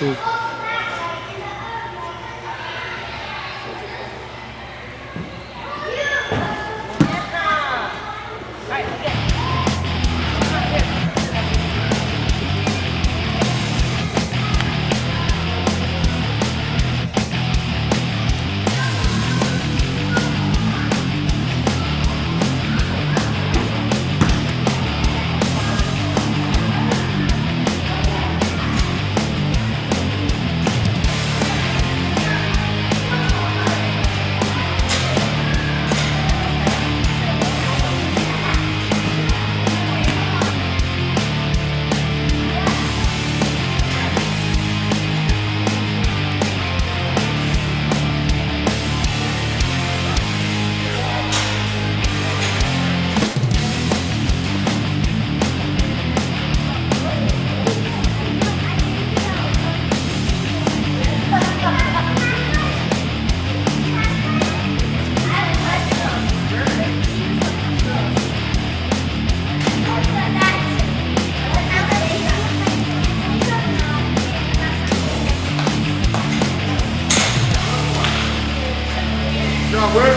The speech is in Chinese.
嗯。John Word.